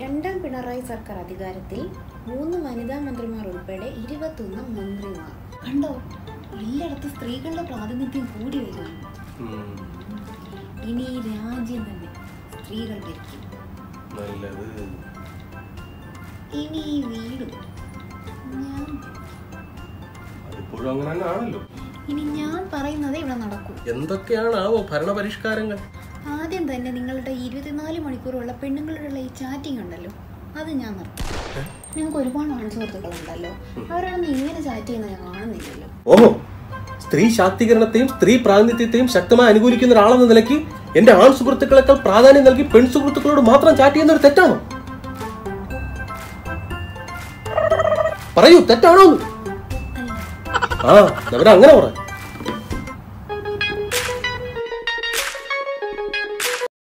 രണ്ടാം പിണറായി സർക്കാർ അധികാരത്തിൽ മൂന്ന് വനിതാ മന്ത്രിമാർ ഉൾപ്പെടെ ഇരുപത്തൊന്ന് മന്ത്രിമാർ. കണ്ടോ? എല്ലായിടത്തും സ്ത്രീകളുടെ പ്രാതിനിധ്യം കൂടി വരുന്നു ഇനി ഈ രാജ്യം തന്നെ സ്ത്രീകൾ ഭരിക്കും ഇനി ഈ വീടും. ഞാൻ ഇനി ഞാൻ പറയുന്നത് ഇവിടെ നടക്കും. എന്തൊക്കെയാണാവോ ഭരണപരിഷ്കാരങ്ങൾ? ആദ്യം തന്നെ നിങ്ങളുടെ ഇരുപത്തിനാല് മണിക്കൂറുള്ള പെണ്ണുങ്ങളുള്ള ഈ ചാറ്റിംഗ് ഉണ്ടല്ലോ അത് ഞാൻ നിർത്തും. നിങ്ങൾക്ക് ഒരുപാട് ആൺസുഹൃത്തുക്കളുണ്ടല്ലോ. അവരാണെന്ന് ഇങ്ങനെ ചാറ്റ് ചെയ്യുന്നത് ഞാൻ കാണുന്നില്ലല്ലോ. ഓഹോ സ്ത്രീ ശാക്തീകരണത്തെയും സ്ത്രീ പ്രാതിനിധ്യത്തെയും ശക്തമായി അനുകൂലിക്കുന്ന ഒരാളെന്ന നിലയ്ക്ക് എന്റെ ആൺ സുഹൃത്തുക്കളെക്കാൾ പ്രാധാന്യം നൽകി പെൺ സുഹൃത്തുക്കളോട് മാത്രം ചാറ്റ് ചെയ്യുന്ന ഒരു തെറ്റാണോ? പറയൂ തെറ്റാണോ ആ അവരങ്ങനെ അങ്ങനെ പറ.